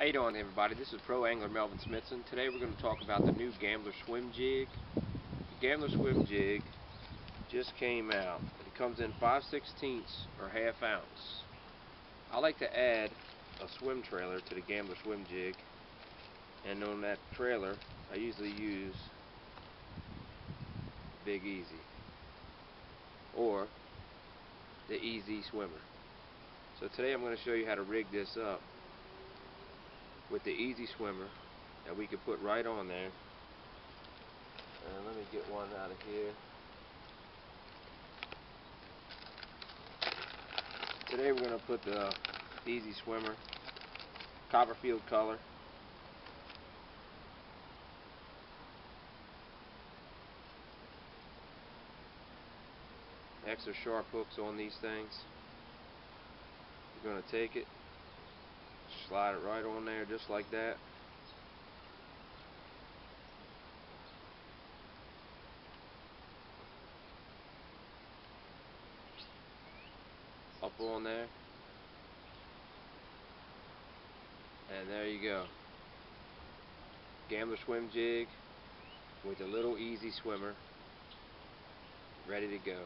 How you doing everybody? This is Pro Angler Melvin Smitson. Today we're going to talk about the new Gambler Swim Jig. The Gambler Swim Jig just came out. It comes in 5 16 or half ounce. I like to add a swim trailer to the Gambler Swim Jig and on that trailer I usually use Big Easy or the Easy Swimmer. So today I'm going to show you how to rig this up with the Easy Swimmer that we could put right on there. And let me get one out of here. Today we're going to put the Easy Swimmer Copperfield color. Extra sharp hooks on these things. You're going to take it slide it right on there just like that. Up on there. And there you go. Gambler swim jig with a little easy swimmer. Ready to go